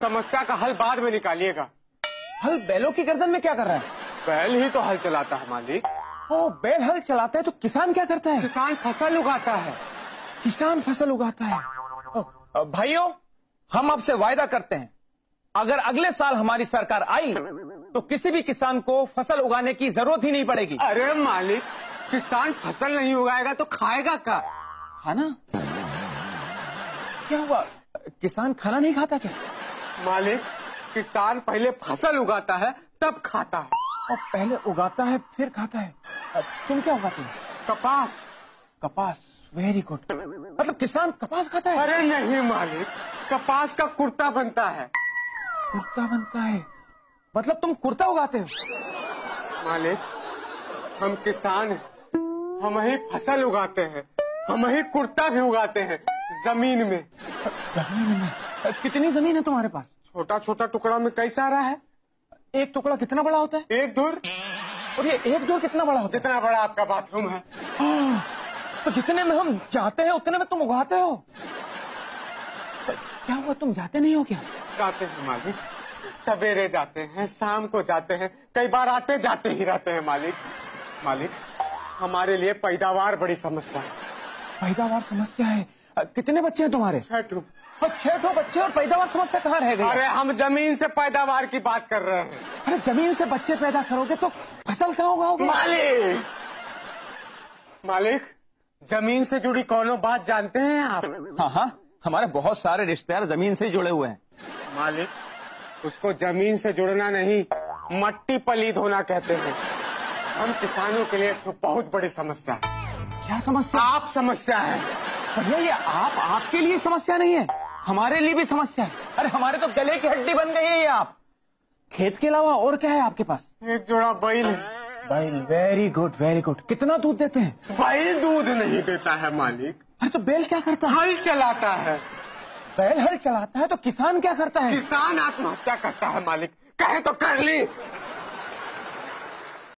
समस्या का हल बाद में निकालिएगा। हल बैलों की गर्दन में क्या कर रहा है? बैल ही तो हल चलाता है मालिक। ओ बैल हल चलाता है तो किसान क्या करता है? किसान फ़सल उगाता है। किसान फ़सल उगाता है। ओ, भाइयों हम आपसे वायदा करते हैं। अगर अगले साल हमारी सरकार आई तो किसी भी किसान को फ़सल उगाने की ज़रूरत ही नहीं पड़ेगी। अरे मालिक किसान फ़सल नहीं उगाएगा तो खाएगा क्या? खाना? क्या हुआ? किसान खाना नहीं खाता क्या? मालिक किसान पहले फ़सल उगाता है तब खाता है। और पहले उगाता है फिर खाता है। तुम क्या उगाते हो? कपास। कपास वेरी गुड मतलब किसान कपास खाता है? अरे नहीं मालिक कपास का कुर्ता बनता है। कुर्ता बनता है? मतलब तुम कुर्ता उगाते हो? मालिक हम किसान हैं। हम ही फ़सल उगाते हैं। हम ही कुर्ता भी उगाते हैं ज़मीन में। ज़मीन में? कितनी ज़मीन है तुम्हारे पास? छोटा छोटा टुकड़ा में कई रहा है? एक टुकड़ा कितना बड़ा होता है? एक दूर। और ये एक दो कितना बड़ा होता है? जितना बड़ा आपका बाथरूम है। हाँ, तो जितने में हम जाते हैं उतने में तुम उगाते हो। क्या हुआ तुम जाते नहीं हो क्या? जाते हैं मालिक। सवेरे जाते हैं शाम को जाते हैं कई बार आते जाते ही रहते हैं मालिक। मालिक हमारे लिए पैदावार बड़ी समस्या है। पैदावार समस्या है? कितने बच्चे हैं तुम्हारे? रुपये। छह ठो बच्चे और पैदावार समस्या कहाँ रह गई? अरे हम ज़मीन से पैदावार की बात कर रहे हैं। अरे ज़मीन से बच्चे पैदा करोगे तो फ़सल कहाँ उगाओगे मालिक! मालिक ज़मीन से जुड़ी कौनो बात जानते हैं आप? हाँ हाँ हमारे बहुत सारे रिश्तेदार ज़मीन से जुड़े हुए हैं। मालिक उसको ज़मीन से जुड़ना नहीं मट्टी पलीद होना कहते हैं। हम किसानों के लिए तो बहुत बड़ी समस्या है। क्या समस्या? आप समस्या है। भैया ये आप आपके लिए समस्या नहीं है। हमारे लिए भी समस्या है। अरे हमारे तो गले की हड्डी बन गई है ये आप। खेत के अलावा और क्या है आपके पास? एक जोड़ा बैल है। बैल वेरी गुड वेरी गुड कितना दूध देते हैं? बैल दूध नहीं देता है मालिक। अरे तो बैल क्या करता है? हल चलाता है। बैल हल चलाता है तो किसान क्या करता है? किसान आत्महत्या करता है मालिक। कहे तो कर ली।